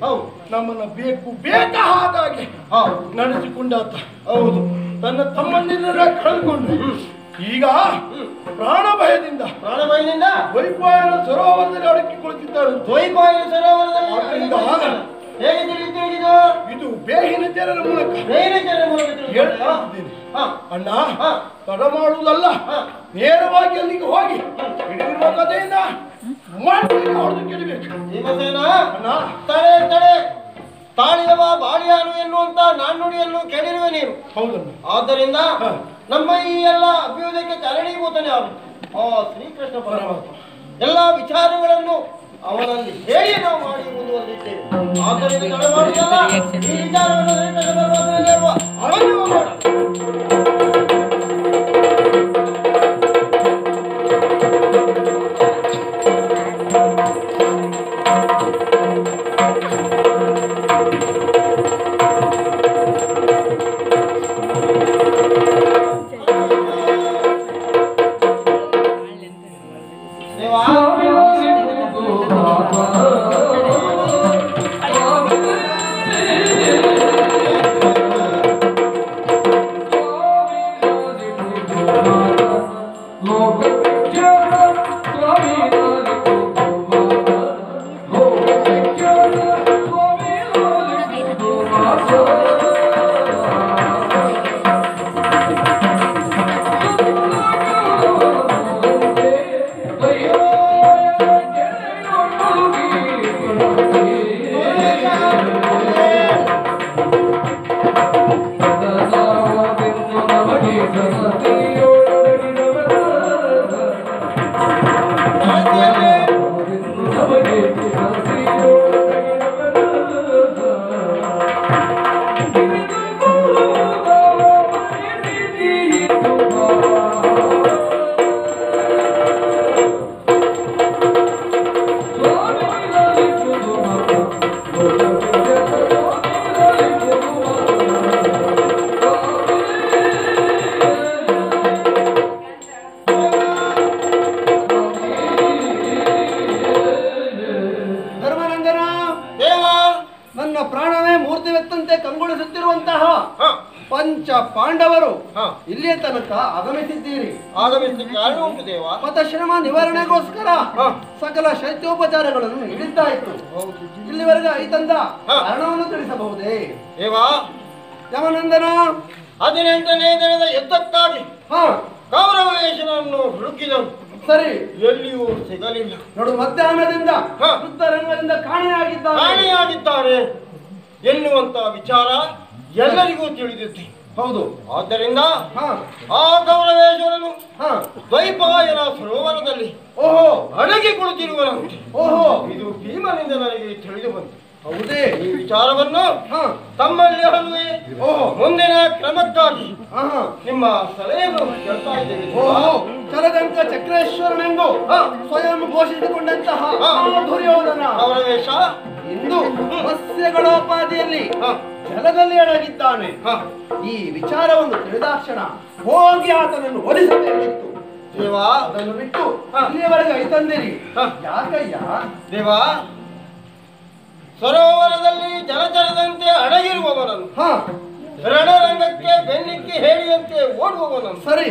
ಹೌದು ನಮ್ಮನ್ನ ಬೇಕು ಬೇಕಾದಾಗೆ ಹೌದು ನಡೆಸಿಕೊಂಡಾತ ಹೌದು ತನ್ನ ತಮ್ಮಂದಿರನ್ನ ಕಳೆದುಕೊಂಡು. ಈಗ ಪ್ರಾಣ ಭಯದಿಂದ ಪ್ರಾಣಭಯದಿಂದ ವೈಪಾಯನ ಸರೋವರದಲ್ಲಿ ಅಡಕಿಕೊಳ್ಳುತ್ತಿದ್ದಾರೆ ವೈಪಾಯನ ಸರೋವರದಲ್ಲಿ ಹೇಗೆ ಇದು ಇದು ಬೇಹಿನ ಜನರ ಮೂಲಕ ಬೇಹಿನ ಜನ ಮೂಲಕ ಹೇಳ್ತಾ ಹಾ. ಅಣ್ಣ ಹಾ. ತಡ ಮಾಡುವುದಲ್ಲ. ನೇರವಾಗಿ ಅಲ್ಲಿಗೆ ಹೋಗಿ. ಹಿಡಿದಿರುವ ಕಥೆಯಿಂದ ಮಣ್ಣಿಗೆ ಹೊಡೆದು ಕೆಡಬೇಕು ಭೀಮಸೇನ ತಡೆ ತಡೆ. ತಾಳಿಯವ ಬಾಳಿಯಾನು ಎನ್ನುವಂತ ನಾಣ್ಣುಡಿಯನ್ನು ಕೇಳಿರುವೆ ನೀನು? ಹೌದಣ್ಣ. ಆದ್ದರಿಂದ ನಮ್ಮ ಈ ಎಲ್ಲ ಅಭ್ಯುದಯಕ್ಕೆ ಕಾರಣೀಭೂತನೇ ಆ ಶ್ರೀಕೃಷ್ಣ ಪರಮಾತ್ಮ. ಎಲ್ಲ ವಿಚಾರಗಳನ್ನು ಅವನಲ್ಲಿ ಹೇಳಿ ನಾವು ಮಾಡಿ ಮುಂದುವರೆದಿದ್ದೇವೆ? ಆದ್ದರಿಂದ ಈ ವಿಚಾರವನ್ನು ಶ್ರೀಕೃಷ್ಣ ಪರಮಾತ್ಮನಲ್ಲಿ ಅವನು ಇಲ್ಲಿಯ ತನಕ ಆಗಮಿಸಿದ್ದೀರಿ. ಆಗಮಿಸಿ ಕಾರಣ ದೇವ. ಪಥಶ್ರಮ ನಿವಾರಣೆಗೋಸ್ಕರ. ಸಕಲ ಶೈತ್ಯೋಪಚಾರಗಳನ್ನು ನೀಡಿದ್ದಾಯಿತು ಇಲ್ಲಿವರೆಗೆ ಐತಂದ ಹ. ಕಾರಣವನ್ನು ತಿಳಿಸಬಹುದೇ? ದೇವಾ. ಯಮನಂದನ. ಹದಿನೆಂಟನೇ ದಿನದ ಯುದ್ಧಕ್ಕಾಗಿ ಗೌರವೇಶನನ್ನು ಹುಡುಕಿದ ಹುಡುಕಿದರು ಸರಿ. ಎಲ್ಲಿಯೂ ಸಿಗಲಿಲ್ಲ. ನೋಡು ಮಧ್ಯಾಹ್ನದಿಂದ ಯುದ್ಧರಂಗದಿಂದ ಕಾಣೆಯಾಗಿದ್ದಾರೆ. ಕಾಣೆಯಾಗಿದ್ದಾರೆ ಎನ್ನುವಂತ ವಿಚಾರ ಎಲ್ಲರಿಗೂ ತಿಳಿದಿತ್ತು ಹೌದು. ಆದ್ದರಿಂದ ಆ ಗೌರವೇಶ್ವರನು ದ್ವೈಪಾಯನ ಸರೋವರದಲ್ಲಿ ಓಹೋ. ಅಡಗಿ ಕುಳಿತಿರುವನಂತೆ ಓಹೋ. ಇದು ಭೀಮನಿಂದ ನನಗೆ ತಿಳಿದು ಬಂತು. ಹೌದೇ. ಈ ವಿಚಾರವನ್ನು ತಮ್ಮಲ್ಲಿ ಹಲುವೆ ಓಹೋ. ಮುಂದಿನ ಕ್ರಮಕ್ಕಾಗಿ ನಿಮ್ಮ ಸಲಹೆಯನ್ನು ಕೇಳ್ತಾ ಇದ್ದೇವೆ ಓಹೋ. ಚರದಂತ ಚಕ್ರೇಶ್ವರನೆಂದು. ಸ್ವಯಂ ಘೋಷಿಸಿಕೊಂಡಂತಹ ಹ. ಇಂದು ಮತ್ಸ್ಯಗಳೋಪಾದಿಯಲ್ಲಿ ಜಲದಲ್ಲಿ ಅಡಗಿದ್ದಾನೆ. ಹ. ಈ ವಿಚಾರವನ್ನು ತಿಳಿದಾಕ್ಷಣ ಹೋಗಿ ಆತನನ್ನು ಒಲಿಸಬೇಕಿತ್ತು ದೇವಾ. ಅದನ್ನು ಬಿಟ್ಟು. ಇಲ್ಲಿಯವರೆಗೆ ಐತಂದಿರಿ. ಯಾಕಯ್ಯ? ದೇವಾ. ಸರೋವರದಲ್ಲಿ ಜಲಚರದಂತೆ ಅಡಗಿರುವವನನ್ನು ಹ. ರಣರಂಗಕ್ಕೆ ಬೆನ್ನಿಕ್ಕಿ ಹೇಳಿಯಂತೆ ಓಡುವವನನ್ನು ಸರಿ.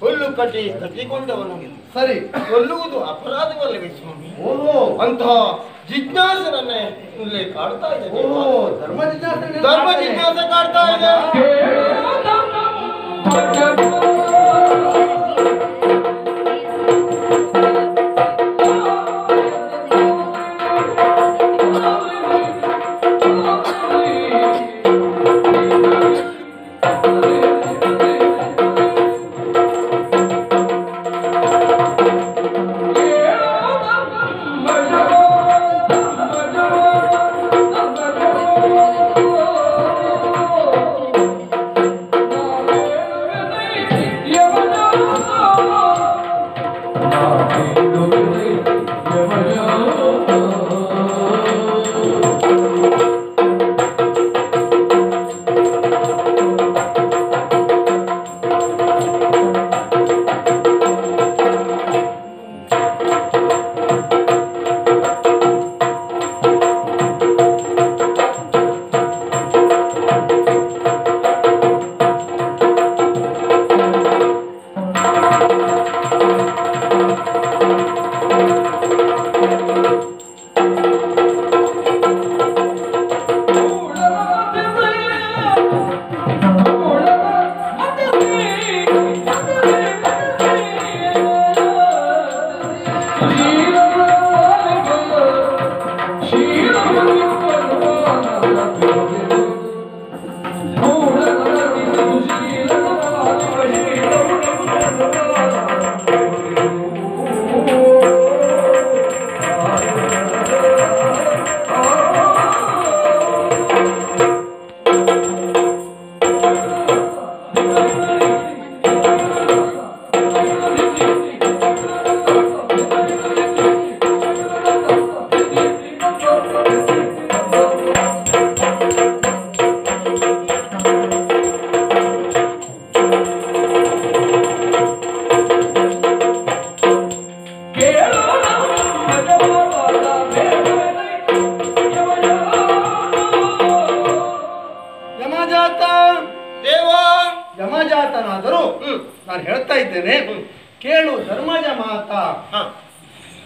ಹುಲ್ಲು ಕಟ್ಟಿ ಕಟ್ಟಿಕೊಂಡವನನ್ನು ಸರಿ ಕೊಲ್ಲುವುದು ಅಪರಾಧವಲ್ಲವೇ ಸ್ವಾಮಿ? ಓಹೋ. ಅಂತಹ ಜಿಜ್ಞಾಸನನ್ನೇ ಇಲ್ಲಿ ಕಾಡ್ತಾ ಇದೆ. ಓಹೋ. ಧರ್ಮ ಜಿಜ್ಞಾಸ ಧರ್ಮ ಜಿಜ್ಞಾಸ ಕಾಡ್ತಾ ಇದೆ.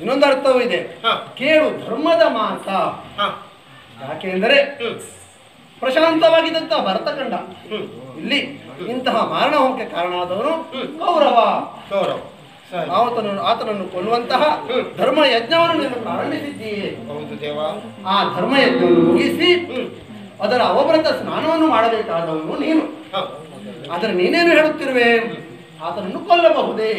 ಇನ್ನೊಂದು ಅರ್ಥವೂ ಇದೆ. ಕೇಳು ಧರ್ಮದ ಮಾತ. ಯಾಕೆ ಯಾಕೆಂದರೆ ಪ್ರಶಾಂತವಾಗಿದ್ದಂತಹ ಭರತಖಂಡ. ಇಲ್ಲಿ ಇಂತಹ ಮಾರಣ ಕಾರಣ ಆದವನು ಕೌರವ. ಕೌರವ. ಆತನನ್ನು ಆತನನ್ನು ಕೊಲ್ಲುವಂತಹ ಧರ್ಮ ಯಜ್ಞವನ್ನು ನೀನು ಪ್ರಾರಂಭಿಸಿದ್ದೀಯೇ. ಹೌದು ದೇವ. ಆ ಧರ್ಮ ಯಜ್ಞವನ್ನು ಮುಗಿಸಿ ಅದರ ಅವಭ್ರತ ಸ್ನಾನವನ್ನು ಮಾಡಬೇಕಾದವನು ನೀನು. ಆದರೆ ನೀನೇನು ಹೇಳುತ್ತಿರುವೆ? ಆತನನ್ನು ಕೊಲ್ಲಬಹುದೇ?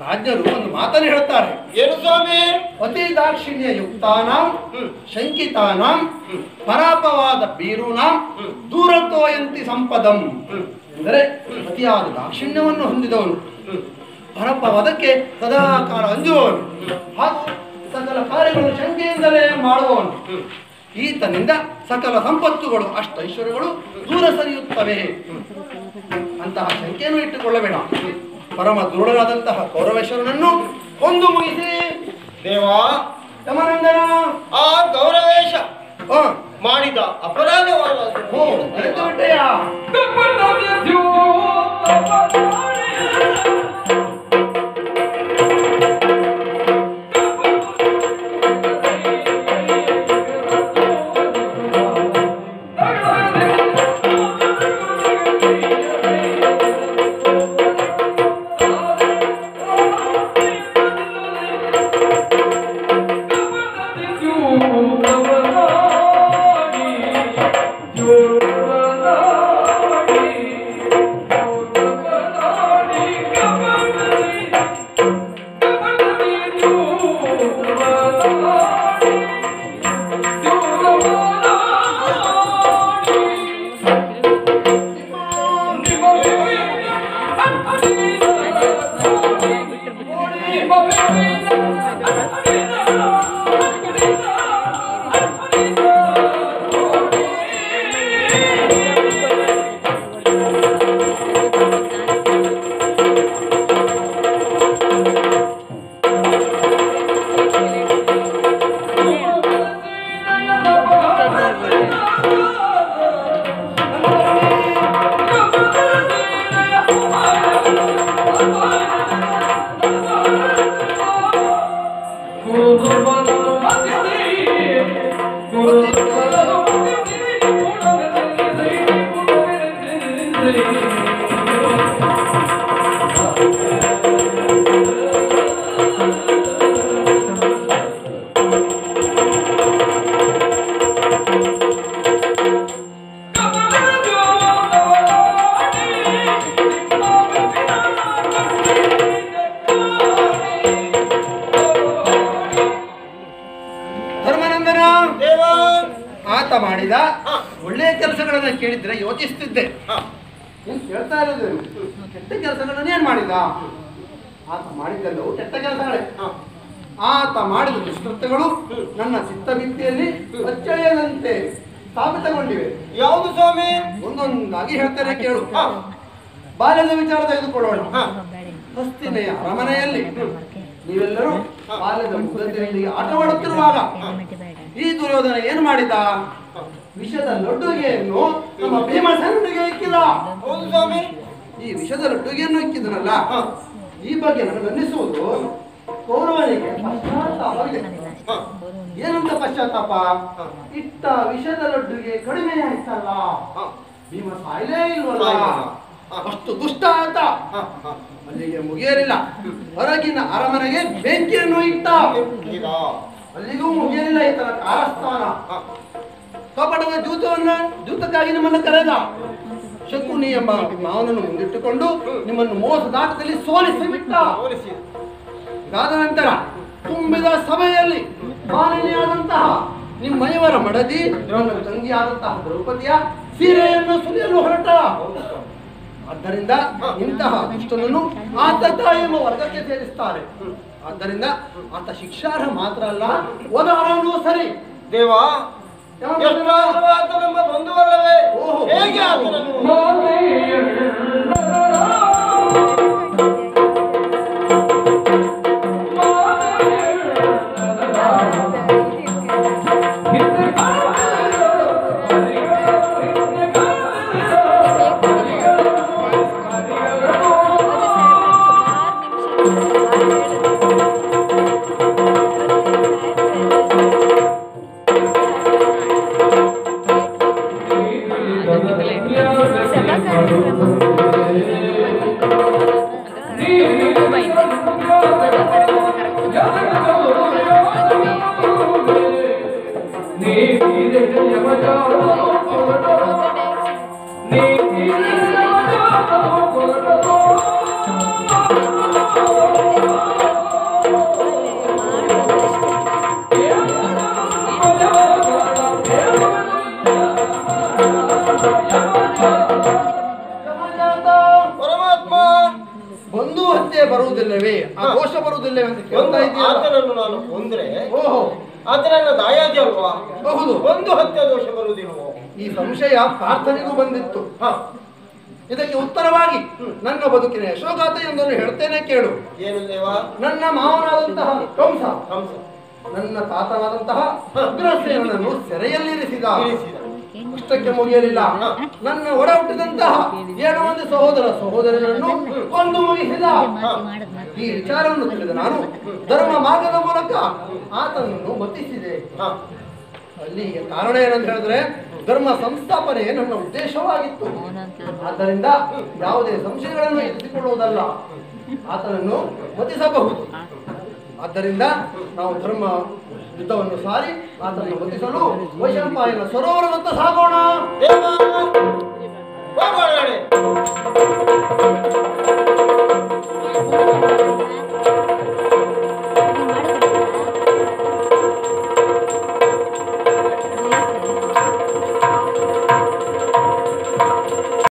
ರಾಜ್ಯರು ಒಂದು ಮಾತನ್ನು ಹೇಳ್ತಾರೆ ಏನು ಸ್ವಾಮಿ? ಅತಿ ದಾಕ್ಷಿಣ್ಯ ಯುಕ್ತಾನಾಂ ಶಂಕಿತಾನ. ಪರಾಪವಾದ ಬೀರೂನಾಂ ಹ್ಮ್. ದೂರತೋಯಂತಿ ಸಂಪದಂ. ಅಂದರೆ ಅತಿಯಾದ ದಾಕ್ಷಿಣ್ಯವನ್ನು ಹೊಂದಿದವನು. ಪರಪವಾದಕ್ಕೆ ಸದಾಕಾರ ಅಂಜುವವನು. ಹಾಗೂ ಸಕಲ ಕಾರ್ಯಗಳು ಶಂಕೆಯಿಂದಲೇ ಮಾಡುವವನು. ಈತನಿಂದ ಸಕಲ ಸಂಪತ್ತುಗಳು ಅಷ್ಟೈಶ್ವರ್ಯಗಳು ದೂರ ಸರಿಯುತ್ತವೆ. ಅಂತಹ ಶಂಕೆಯನ್ನು ಇಟ್ಟುಕೊಳ್ಳಬೇಡ. ಪರಮ ದೃಢರಾದಂತಹ ಗೌರವೇಶ್ವರನನ್ನು ಕೊಂದು ಮುಗಿಸಿ. ದೇವ ಯಮನಂದನ. ಆ ಗೌರವೇಶ ಮಾಡಿದ ಅಪರಾಧವಾದ ಆತ ಮಾಡಿದ್ದೆಲ್ಲವೂ ಕೆಟ್ಟ ಕೆಲಸಗಳೇ ಆತ ಮಾಡಿದ ದುಷ್ಕೃತ್ಯಗಳು ನನ್ನ ಚಿತ್ತಬಿತ್ತಿಯಲ್ಲಿ ಅಚ್ಚಳಿಯದಂತೆ ಸ್ಥಾಪಿತಗೊಂಡಿವೆ ಯಾವುದು ಸ್ವಾಮಿ? ಒಂದೊಂದಾಗಿ ಹೇಳ್ತಾರೆ ಕೇಳು. ಬಾಲ್ಯದ ವಿಚಾರ ತೆಗೆದುಕೊಳ್ಳೋಣ. ಹಸ್ತಿನೆಯ ಅರಮನೆಯಲ್ಲಿ ನೀವೆಲ್ಲರೂ ಬಾಲ್ಯದ ಮುಗ್ಧತೆಯೊಂದಿಗೆ ಆಟವಾಡುತ್ತಿರುವಾಗ ಈ ದುರ್ಯೋಧನ ಏನು ಮಾಡಿದ? ವಿಷದ ಲಡ್ಡುಗೆಯನ್ನು ನಮ್ಮ ಭೀಮಸೇನಿಗೆ ಇಕ್ಕಿದ. ಹೌದು ಸ್ವಾಮಿ. ಈ ವಿಷದ ಲಡ್ಡುಗೆಯನ್ನು ಇಕ್ಕಿದನಲ್ಲ? ಈ ಬಗ್ಗೆ ನನಗನ್ನಿಸುವುದು ಕೌರವನಿಗೆ ಪಶ್ಚಾತ್ತಾಪವಿದೆ ಏನಂತ ಪಶ್ಚಾತ್ತಾಪ? ಇಟ್ಟ ವಿಷದ ಲಡ್ಡುಗೆ ಕಡಿಮೆ ಆಯ್ತಲ್ಲ? ಭೀಮ ಸಾಯ್ಲೇ ಇಲ್ವಲ್ಲ? ಅಷ್ಟು ದುಷ್ಟ ಆತ. ಅಲ್ಲಿಗೆ ಮುಗಿಯಲಿಲ್ಲ. ಹೊರಗಿನ ಅರಮನೆಗೆ ಬೆಂಕಿಯನ್ನು ಇಟ್ಟ. ಅಲ್ಲಿಗೂ ಮುಗಿಯಲಿಲ್ಲ ಈತನ ಕಾರಸ್ಥಾನ. ಹ, ಕಪಟದ ಜೂತವನ್ನ ಜೂತಕ್ಕಾಗಿ ನಮ್ಮನ್ನು ಕರೆದ. ಶಕುನಿ ಎಂಬ ಮಾವನನ್ನು ಮುಂದಿಟ್ಟುಕೊಂಡು ನಿಮ್ಮನ್ನು ಮೋಸದಾಟದಲ್ಲಿ ಸೋಲಿಸಿ ಬಿಟ್ಟ. ಅದಾದ ಇದಾದ ನಂತರ ತುಂಬಿದ ಸಭೆಯಲ್ಲಿ ಮಾಲಿನ್ಯಾದಂತಹ ನಿಮ್ಮೈವರ ಮಡದಿ ನನ್ನ ತಂಗಿಯಾದಂತಹ ದ್ರೌಪದಿಯ ಸೀರೆಯನ್ನು ಸುಲಿಯಲು ಹೊರಟ. ಆದ್ದರಿಂದ ಇಂತಹ ದುಷ್ಟನನ್ನು ಆತ ಎಂಬ ವರ್ಗಕ್ಕೆ ಸೇರಿಸ್ತಾರೆ. ಆದ್ದರಿಂದ ಆತ ಶಿಕ್ಷಾರ್ಹ ಮಾತ್ರ ಅಲ್ಲ ಓದಾರನೂ ಸರಿ. ದೇವ ಬರುವುದಿಲ್ಲವೇ ಆ. ದೋಷ ಬರುವುದಿಲ್ಲವೇ ಅಂತ ಕೇಳ್ತಾ ಆತನನ್ನು ನಾನು ಕೊಂದ್ರೆ ಓಹೋ. ಆತನನ್ನ ದಾಯಾದಿ ಅಲ್ವಾ? ಹೌದು. ಒಂದು ಹತ್ಯೆ ದೋಷ ಬರುವುದಿಲ್ವೋ ಈ ಸಂಶಯ ಪ್ರಾರ್ಥನೆಗೂ ಬಂದಿತ್ತು. ಹ. ಇದಕ್ಕೆ ಉತ್ತರವಾಗಿ ನನ್ನ ಬದುಕಿನ ಯಶೋಗಾಥೆಯೊಂದನ್ನು ಹೇಳ್ತೇನೆ ಕೇಳು. ಏನು ದೇವ? ನನ್ನ ಮಾವನಾದಂತಹ ಕಂಸ ಕಂಸ ನನ್ನ ತಾತನಾದಂತಹ ಅಗ್ರಸೇನನನ್ನು ಸೆರೆಯಲ್ಲಿರಿಸಿದ. ಇಳಿಸಿದ ಅಷ್ಟಕ್ಕೆ ಮುಗಿಯಲಿಲ್ಲ. ನನ್ನ ಒಡ ಹುಟ್ಟಿದಂತಹ ಏನೋ ಒಂದು ಸಹೋದರ ಸಹೋದರನನ್ನು ಕೊಂದು ಮುಗಿಸಿದ. ಈ ವಿಚಾರವನ್ನು ತಿಳಿದ ನಾನು ಧರ್ಮ ಮಾರ್ಗದ ಮೂಲಕ ಆತನನ್ನು ಮತಿಸಿದೆ. ಅಲ್ಲಿ ಕಾರಣ ಏನಂತ ಹೇಳಿದ್ರೆ ಧರ್ಮ ಸಂಸ್ಥಾಪನೆ ನನ್ನ ಉದ್ದೇಶವಾಗಿತ್ತು. ಆದ್ದರಿಂದ ಯಾವುದೇ ಸಂಶಯಗಳನ್ನು ಎತ್ತಿಕೊಳ್ಳುವುದಲ್ಲ. ಆತನನ್ನು ಮತಿಸಬಹುದು. ಆದ್ದರಿಂದ ನಾವು ಧರ್ಮ ಯುದ್ಧವನ್ನು ಸಾರಿ ಆತನನ್ನು ಹೊತ್ತಿಸಲು ವೈಶಂಪಾಯನ ಸರೋವರದತ್ತ ಸಾಗೋಣ ಹೋಗೋಣ.